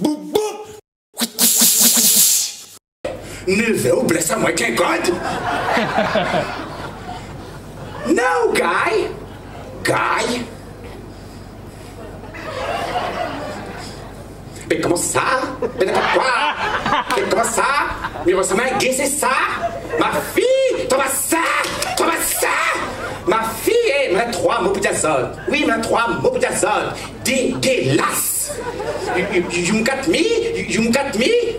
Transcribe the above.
Boum, boum. Neveu, blessa moi qu'un god. No, Guy. Guy. Mais comment ça? Mais n'importe quoi Mais comment ça? Mais gay, c'est ça Ma fille Thomas ça Thomas ça Ma fille, eh, m'a trois mots pour d'azote. Oui, m'a trois mots pour d'azote. Dégueulasse You, you, you got me You, you got me